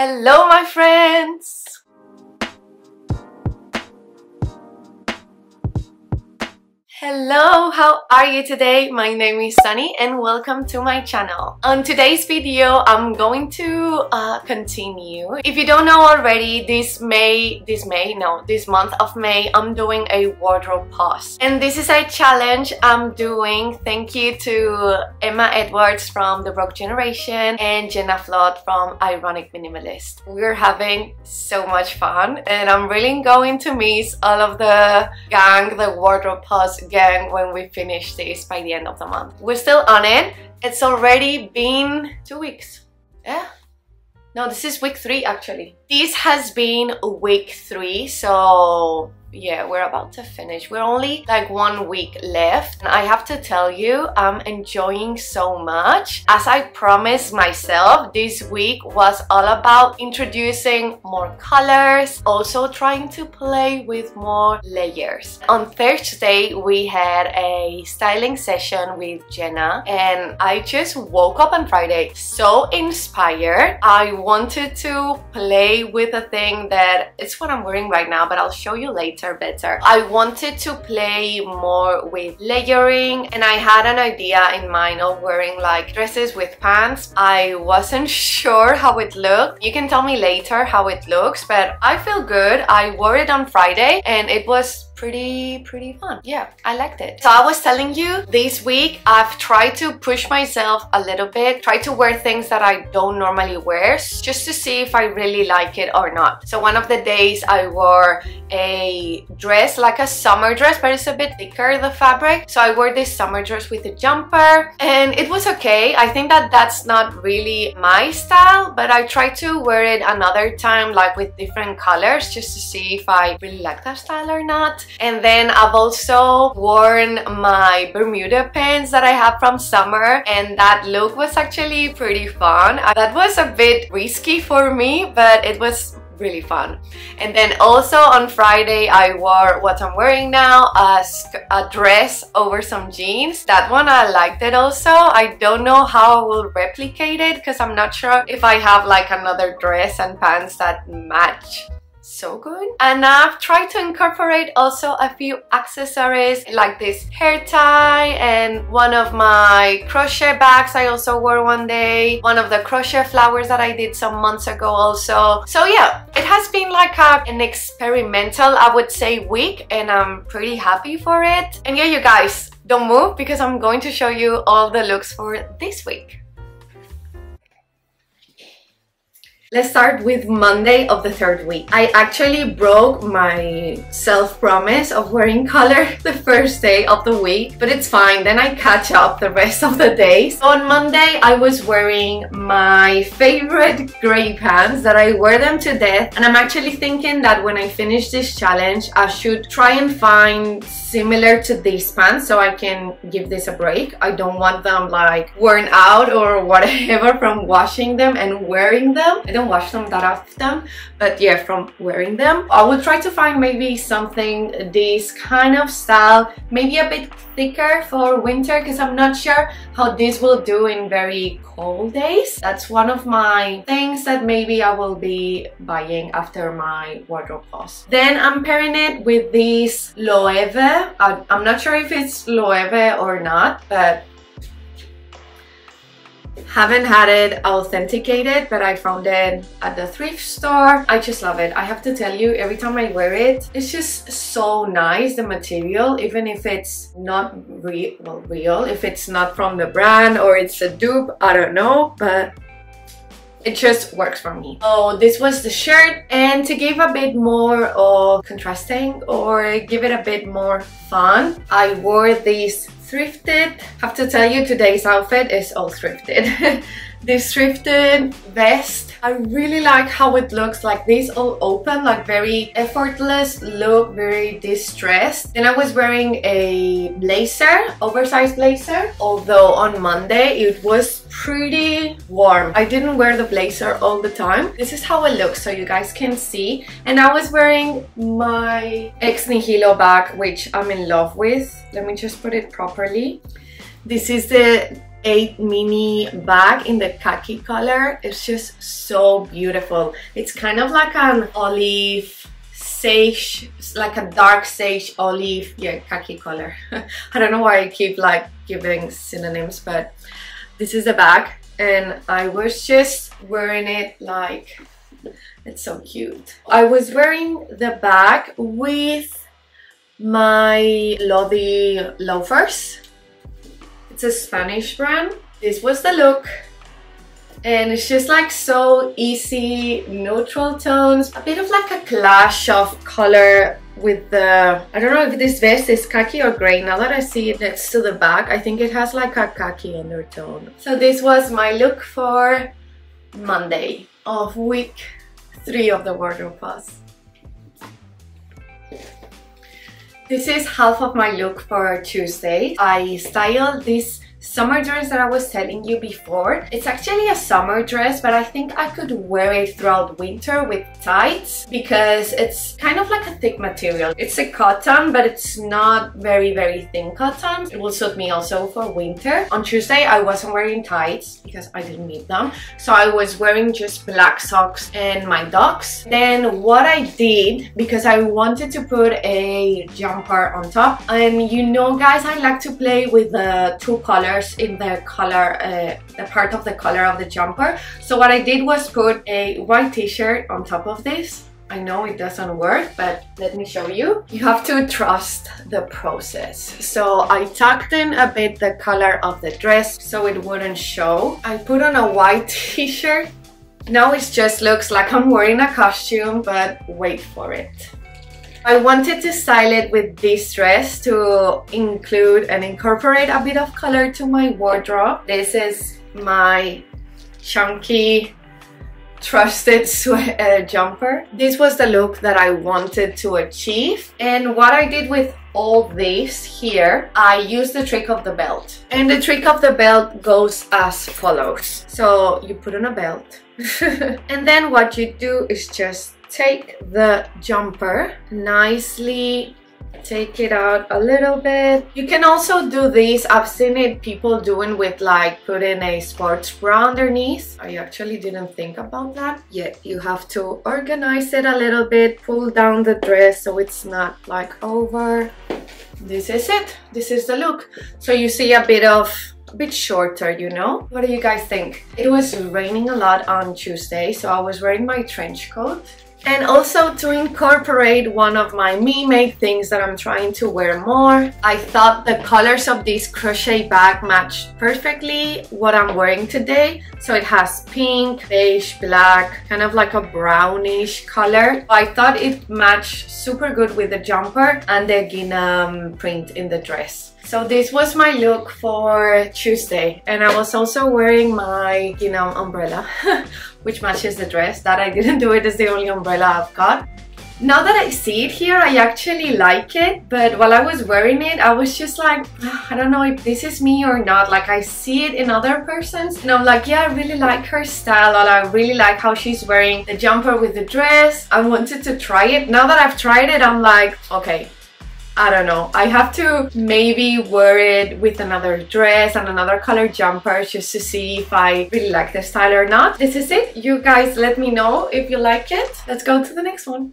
Hello, my friends! Hello, how are you today? My name is Soni and welcome to my channel. On today's video, I'm going to uh, continue. If you don't know already, this May, this May, no, this month of May, I'm doing a wardrobe pause. And this is a challenge I'm doing. Thank you to Emma Edwards from The Broke Generation and Jenna Flood from Ironic Minimalist. We're having so much fun and I'm really going to miss all of the gang, the wardrobe pause again when we finish this by the end of the month. We're still on it. It's already been two weeks. Yeah. No, this is week three actually. This has been week three, so yeah, we're about to finish. We're only like one week left. And I have to tell you, I'm enjoying so much. As I promised myself, this week was all about introducing more colors, also trying to play with more layers. On Thursday, we had a styling session with Jenna and I just woke up on Friday so inspired. I wanted to play with a thing that it's what I'm wearing right now, but I'll show you later better. I wanted to play more with layering and I had an idea in mind of wearing like dresses with pants. I wasn't sure how it looked. You can tell me later how it looks, but I feel good. I wore it on Friday and it was pretty pretty fun. Yeah i liked it. So i was telling you this week i've tried to push myself a little bit try to wear things that i don't normally wear just to see if i really like it or not. So one of the days i wore a dress like a summer dress but it's a bit thicker the fabric. So i wore this summer dress with a jumper and it was okay. I think that that's not really my style but i tried to wear it another time like with different colors just to see if i really like that style or not and then I've also worn my Bermuda pants that I have from summer and that look was actually pretty fun. Uh, that was a bit risky for me, but it was really fun. And then also on Friday, I wore what I'm wearing now, a, a, dress over some jeans. That one, I liked it also. I don't know how I will replicate it because I'm not sure if I have like another dress and pants that match so good. And I've tried to incorporate also a few accessories like this hair tie and one of my crochet bags. I also wore one day one of the crochet flowers that I did some months ago also. So yeah it has been like a, an experimental I would say week and I'm pretty happy for it. And yeah you guys don't move because I'm going to show you all the looks for this week Let's start with Monday of the third week. I actually broke my self-promise of wearing color the first day of the week, but it's fine. Then I catch up the rest of the days. On Monday, I was wearing my favorite gray pants that I wear them to death. And I'm actually thinking that when I finish this challenge, I should try and find similar to these pants so I can give this a break. I don't want them like worn out or whatever from washing them and wearing them. Don't wash them that often, but yeah, from wearing them. I will try to find maybe something this kind of style, maybe a bit thicker for winter because I'm not sure how this will do in very cold days. That's one of my things that maybe I will be buying after my wardrobe pause. Then I'm pairing it with this Loewe I'm not sure if it's Loewe or not, but haven't had it authenticated but I found it at the thrift store I just love it I have to tell you every time I wear it it's just so nice the material even if it's not real well real if it's not from the brand or it's a dupe I don't know but it just works for me. So this was the shirt and to give a bit more of contrasting or give it a bit more fun, I wore this thrifted. have to tell you today's outfit is all thrifted. this thrifted vest. I really like how it looks. Like this all open like very effortless look very distressed. Then I was wearing a blazer oversized blazer although on Monday it was pretty warm. I didn't wear the blazer all the time. This is how it looks so you guys can see. And I was wearing my ex nihilo bag which I'm in love with. Let me just put it properly. This is the 8 mini bag in the khaki color. It's just so beautiful. It's kind of like an olive sage, like a dark sage olive, yeah, khaki color. I don't know why I keep like giving synonyms, but this is the bag and I was just wearing it like, it's so cute. I was wearing the bag with my Lodi loafers. It's a Spanish brand. This was the look. And it's just like so easy neutral tones. A bit of like a clash of color with the I don't know if this vest is khaki or gray. Now that I see it next to the back I think it has like a khaki undertone. So this was my look for Monday of week three of the wardrobe pause this is half of my look for Tuesday. I styled this summer dress that I was telling you before. It's actually a summer dress, but I think I could wear it throughout winter with tights because it's kind of like a thick material. It's a cotton, but it's not very, very thin cotton. It will suit me also for winter. On Tuesday, I wasn't wearing tights because I didn't need them. So I was wearing just black socks and my docs. Then what I did, because I wanted to put a jumper on top, and you know guys, I like to play with the two colors colors in the color, uh, the part of the color of the jumper. So what I did was put a white t-shirt on top of this. I know it doesn't work, but let me show you. You have to trust the process. So I tucked in a bit the color of the dress so it wouldn't show. I put on a white t-shirt. Now it just looks like I'm wearing a costume, but wait for it. I wanted to style it with this dress to include and incorporate a bit of color to my wardrobe. This is my chunky trusted sweat, uh, jumper. This was the look that I wanted to achieve and what I did with all this here, I used the trick of the belt. And the trick of the belt goes as follows. So you put on a belt and then what you do is just take the jumper nicely. Take it out a little bit. You can also do this. I've seen it people doing with like putting a sports bra underneath. I actually didn't think about that. Yet you have to organize it a little bit. Pull down the dress so it's not like over. This is it. This is the look. So you see a bit of a bit shorter, you know? What do you guys think? It was raining a lot on Tuesday, so I was wearing my trench coat and also to incorporate one of my me-made things that I'm trying to wear more. I thought the colors of this crochet bag matched perfectly what I'm wearing today. So it has pink, beige, black, kind of like a brownish color. I thought it matched super good with the jumper and the gingham print in the dress. So this was my look for Tuesday and I was also wearing my you know, umbrella which matches the dress. That I didn't do it is the only umbrella I've got. Now that I see it here, I actually like it, but while I was wearing it, I was just like, ah, I don't know if this is me or not. Like I see it in other persons and I'm like, yeah, I really like her style or I really like how she's wearing the jumper with the dress. I wanted to try it. Now that I've tried it, I'm like, okay, I don't know. I have to maybe wear it with another dress and another color jumper just to see if I really like the style or not. This is it. You guys let me know if you like it. Let's go to the next one.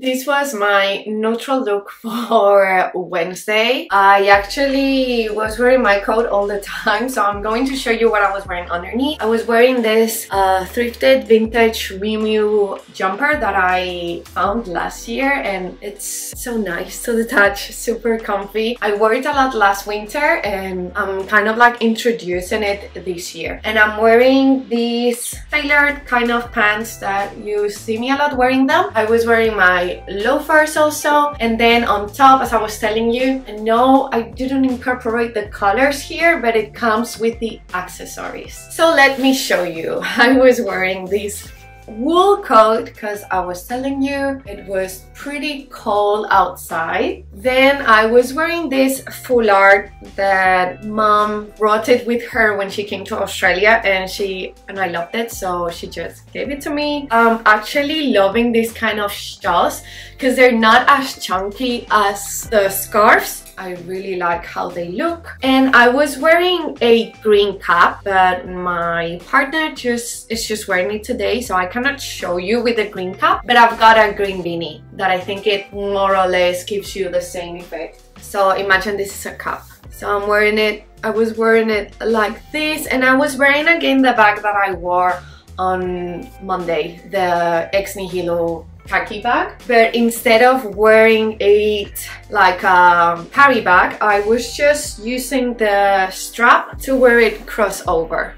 This was my neutral look for Wednesday. I actually was wearing my coat all the time, so I'm going to show you what I was wearing underneath. I was wearing this uh, thrifted vintage Miu jumper that I found last year and it's so nice to the touch, super comfy. I wore it a lot last winter and I'm kind of like introducing it this year. And I'm wearing these tailored kind of pants that you see me a lot wearing them. I was wearing my loafers also. And then on top as I was telling you no I didn't incorporate the colors here but it comes with the accessories. So let me show you. I was wearing these wool coat because I was telling you it was pretty cold outside. Then I was wearing this foulard that mom brought it with her when she came to Australia and she and I loved it so she just gave it to me. I'm actually loving this kind of shawls because they're not as chunky as the scarves I really like how they look. And I was wearing a green cap, but my partner just is just wearing it today, so I cannot show you with the green cap, but I've got a green beanie that I think it more or less gives you the same effect. So imagine this is a cap. So I'm wearing it, I was wearing it like this, and I was wearing again the bag that I wore on Monday, the Ex Nihilo khaki bag but instead of wearing it like a carry bag I was just using the strap to wear it crossover.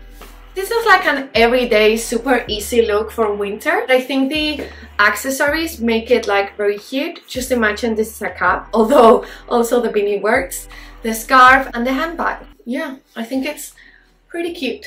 This is like an everyday super easy look for winter. I think the accessories make it like very cute. Just imagine this is a cap although also the beanie works. The scarf and the handbag. Yeah I think it's pretty cute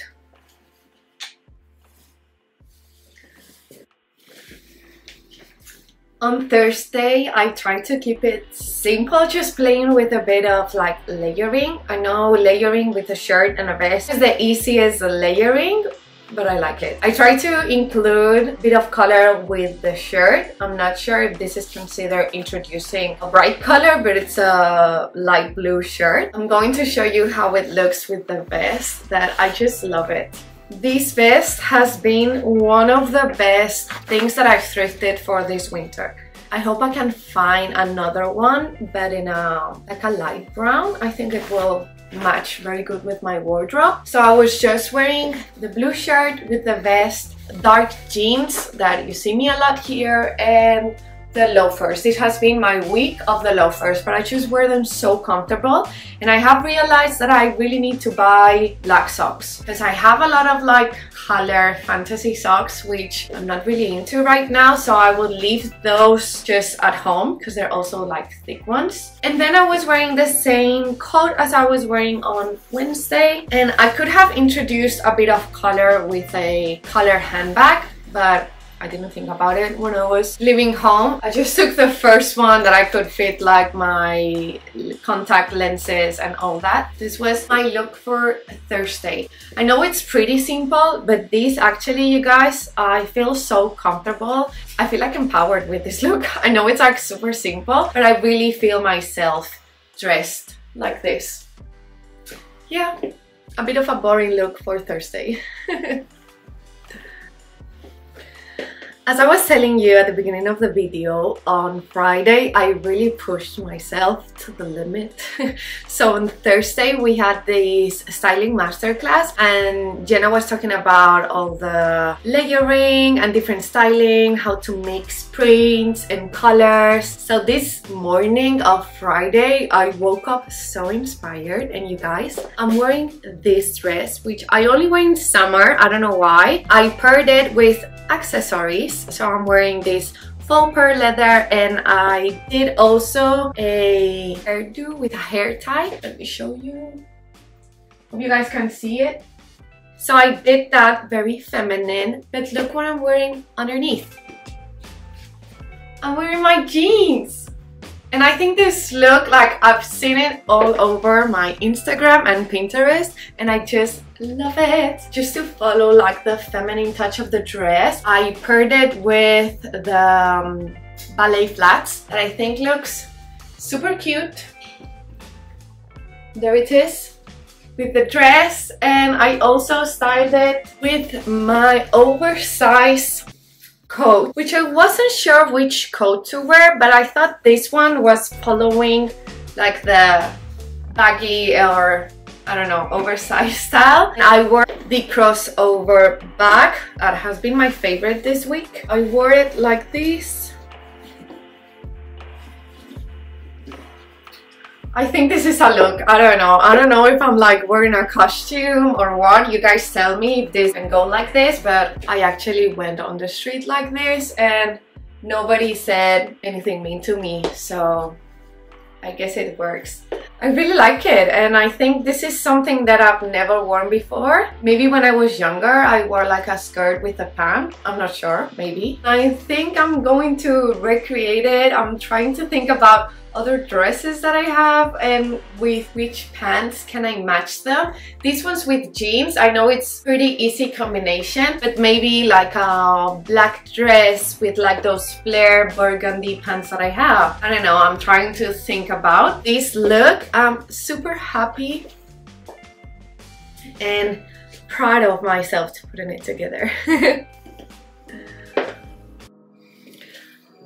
On Thursday, I tried to keep it simple, just playing with a bit of like layering. I know layering with a shirt and a vest is the easiest layering, but I like it. I try to include a bit of color with the shirt. I'm not sure if this is considered introducing a bright color, but it's a light blue shirt. I'm going to show you how it looks with the vest that I just love it. This vest has been one of the best things that I've thrifted for this winter. I hope I can find another one, but in a like a light brown. I think it will match very good with my wardrobe. So I was just wearing the blue shirt with the vest, dark jeans that you see me a lot here, and the loafers. This has been my week of the loafers, but I just wear them so comfortable. And I have realized that I really need to buy black socks because I have a lot of like color fantasy socks, which I'm not really into right now. So I will leave those just at home because they're also like thick ones. And then I was wearing the same coat as I was wearing on Wednesday. And I could have introduced a bit of color with a color handbag, but I didn't think about it when I was leaving home. I just took the first one that I could fit like my contact lenses and all that. This was my look for Thursday. I know it's pretty simple, but this actually, you guys, I feel so comfortable. I feel like empowered with this look. I know it's like super simple, but I really feel myself dressed like this. Yeah, a bit of a boring look for Thursday. As I was telling you at the beginning of the video, on Friday I really pushed myself to the limit. so on Thursday we had this styling masterclass and Jenna was talking about all the layering and different styling, how to mix prints and colors. So this morning of Friday I woke up so inspired and you guys, I'm wearing this dress which I only wear in summer, I don't know why. I paired it with accessories so I'm wearing this faux pearl leather and I did also a hairdo with a hair tie. Let me show you. Hope you guys can see it. So I did that very feminine, but look what I'm wearing underneath. I'm wearing my jeans. And I think this look, like I've seen it all over my Instagram and Pinterest and I just love it. Just to follow like the feminine touch of the dress, I paired it with the um, ballet flats that I think looks super cute. There it is with the dress and I also styled it with my oversized coat, which I wasn't sure which coat to wear, but I thought this one was following like the baggy or I don't know, oversized style. And I wore the crossover bag that has been my favorite this week. I wore it like this I think this is a look. I don't know. I don't know if I'm like wearing a costume or what. You guys tell me if this can go like this, but I actually went on the street like this and nobody said anything mean to me. So I guess it works. I really like it and I think this is something that I've never worn before. Maybe when I was younger I wore like a skirt with a pant. I'm not sure, maybe. I think I'm going to recreate it. I'm trying to think about other dresses that I have and with which pants can I match them. This one's with jeans. I know it's pretty easy combination, but maybe like a black dress with like those flare burgundy pants that I have. I don't know, I'm trying to think about this look. I'm super happy and proud of myself to putting it together.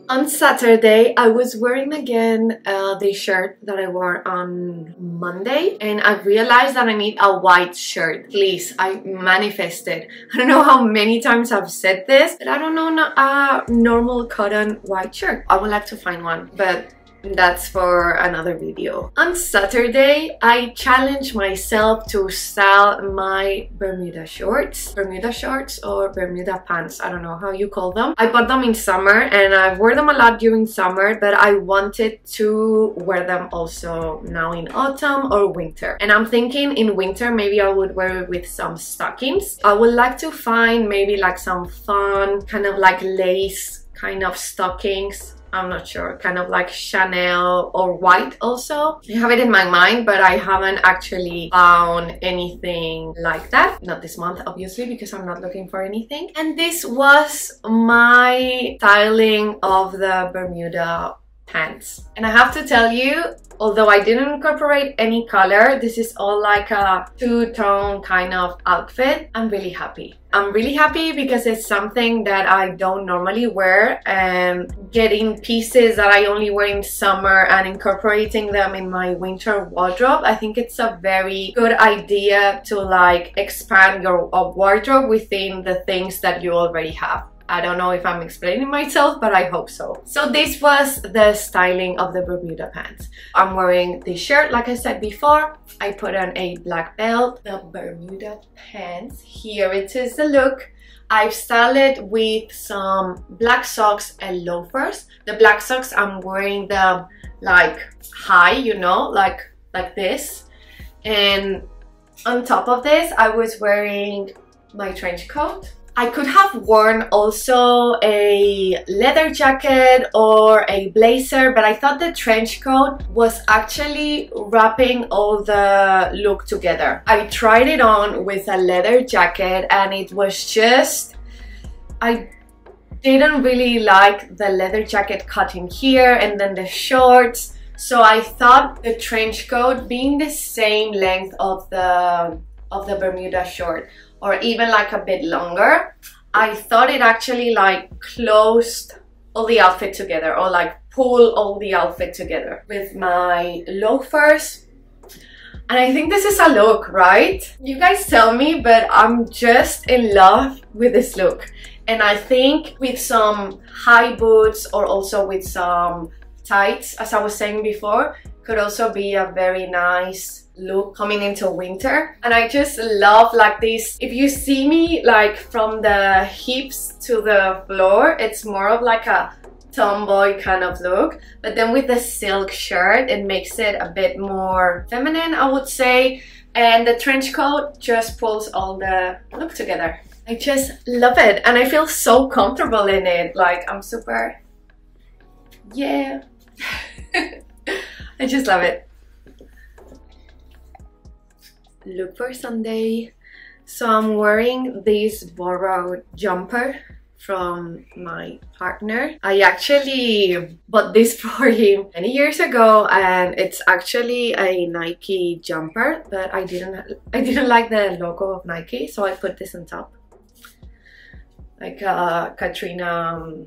On Saturday, I was wearing again uh, the shirt that I wore on Monday and I realized that I need a white shirt. Please, I manifested. I don't know how many times I've said this, but I don't know a normal cotton white shirt. I would like to find one, but that's for another video. On Saturday, I challenged myself to style my Bermuda shorts. Bermuda shorts or Bermuda pants, I don't know how you call them. I bought them in summer and I wore them a lot during summer, but I wanted to wear them also now in autumn or winter. And I'm thinking in winter, maybe I would wear it with some stockings. I would like to find maybe like some fun, kind of like lace kind of stockings I'm not sure, kind of like Chanel or white also. I have it in my mind, but I haven't actually found anything like that. Not this month, obviously, because I'm not looking for anything. And this was my styling of the Bermuda pants. And I have to tell you, although I didn't incorporate any color, this is all like a two-tone kind of outfit. I'm really happy. I'm really happy because it's something that I don't normally wear and getting pieces that I only wear in summer and incorporating them in my winter wardrobe. I think it's a very good idea to like expand your wardrobe within the things that you already have. I don't know if I'm explaining myself, but I hope so. So this was the styling of the Bermuda pants. I'm wearing the shirt, like I said before. I put on a black belt, the Bermuda pants. Here it is the look. I've styled it with some black socks and loafers. The black socks, I'm wearing them like high, you know, like, like this. And on top of this, I was wearing my trench coat I could have worn also a leather jacket or a blazer, but I thought the trench coat was actually wrapping all the look together. I tried it on with a leather jacket and it was just, I didn't really like the leather jacket cutting here and then the shorts. So I thought the trench coat being the same length of the of the Bermuda short or even like a bit longer, I thought it actually like closed all the outfit together or like pull all the outfit together with my loafers. And I think this is a look, right? You guys tell me, but I'm just in love with this look. And I think with some high boots or also with some tights, as I was saying before, could also be a very nice look coming into winter. And I just love like this if you see me like from the hips to the floor it's more of like a tomboy kind of look. But then with the silk shirt it makes it a bit more feminine I would say. And the trench coat just pulls all the look together. I just love it and I feel so comfortable in it. Like I'm super yeah. I just love it look for Sunday. So I'm wearing this borrowed jumper from my partner. I actually bought this for him many years ago and it's actually a Nike jumper but I didn't I didn't like the logo of Nike so I put this on top like a Catrina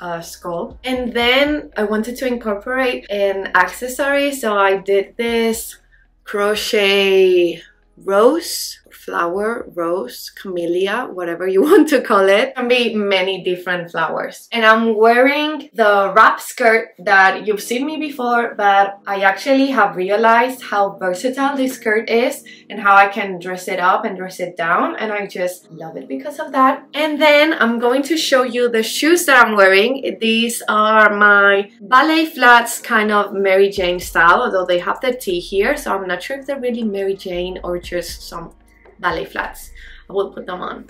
uh, skull and then I wanted to incorporate an accessory so I did this crochet rose flower, rose, camellia, whatever you want to call it. Can be many different flowers. And I'm wearing the wrap skirt that you've seen me before, but I actually have realized how versatile this skirt is and how I can dress it up and dress it down. And I just love it because of that. And then I'm going to show you the shoes that I'm wearing. These are my ballet flats kind of Mary Jane style, although they have the T here. So I'm not sure if they're really Mary Jane or just some ballet flats. I will put them on.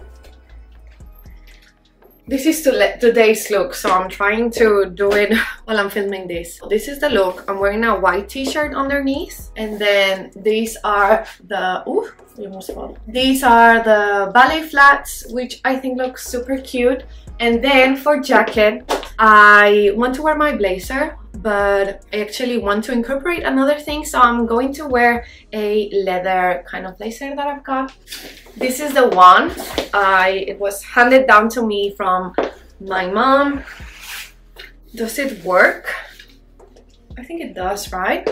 This is today's look, so I'm trying to do it while I'm filming this. This is the look. I'm wearing a white t-shirt underneath, and then these are the... Ooh, almost fall. These are the ballet flats, which I think look super cute. And then for jacket, I want to wear my blazer, but I actually want to incorporate another thing. So I'm going to wear a leather kind of blazer that I've got. This is the one. I It was handed down to me from my mom. Does it work? I think it does, right?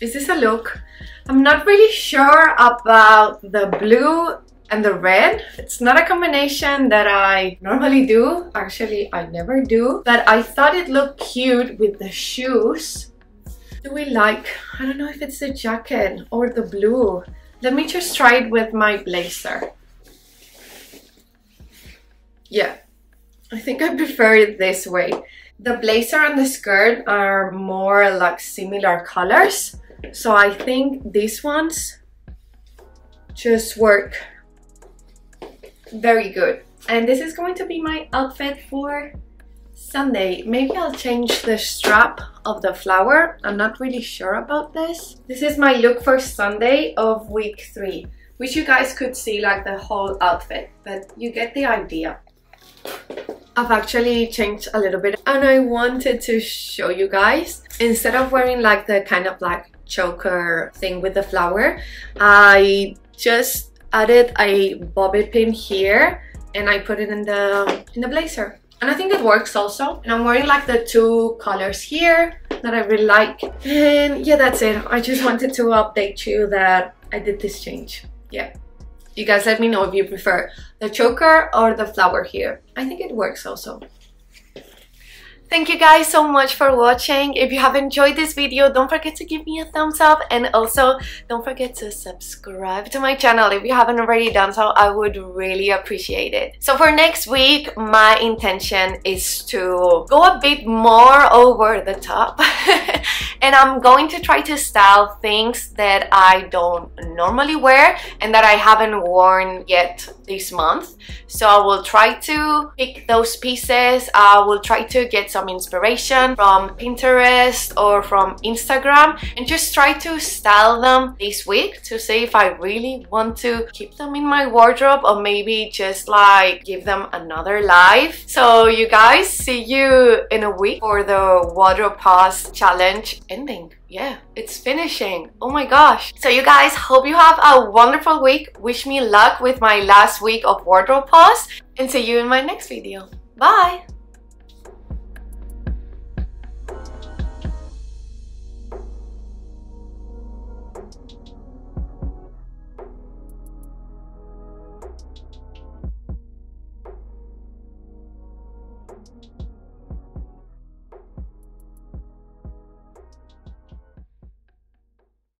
Is this a look? I'm not really sure about the blue and the red. It's not a combination that I normally do. Actually, I never do. But I thought it looked cute with the shoes. Do we like, I don't know if it's the jacket or the blue. Let me just try it with my blazer. Yeah, I think I prefer it this way. The blazer and the skirt are more like similar colors. So I think these ones just work very good. And this is going to be my outfit for Sunday. Maybe I'll change the strap of the flower. I'm not really sure about this. This is my look for Sunday of week three. which you guys could see like the whole outfit, but you get the idea. I've actually changed a little bit and I wanted to show you guys. Instead of wearing like the kind of like choker thing with the flower, I just added a bobby pin here and I put it in the in the blazer. And I think it works also. And I'm wearing like the two colors here that I really like. And yeah that's it. I just wanted to update you that I did this change. Yeah. You guys let me know if you prefer the choker or the flower here. I think it works also Thank you guys so much for watching. If you have enjoyed this video, don't forget to give me a thumbs up and also don't forget to subscribe to my channel if you haven't already done so. I would really appreciate it. So for next week, my intention is to go a bit more over the top and I'm going to try to style things that I don't normally wear and that I haven't worn yet this month. So I will try to pick those pieces. I will try to get some inspiration from Pinterest or from Instagram and just try to style them this week to see if I really want to keep them in my wardrobe or maybe just like give them another life. So you guys, see you in a week for the wardrobe pause challenge ending yeah, it's finishing. Oh my gosh. So you guys, hope you have a wonderful week. Wish me luck with my last week of wardrobe pause and see you in my next video. Bye!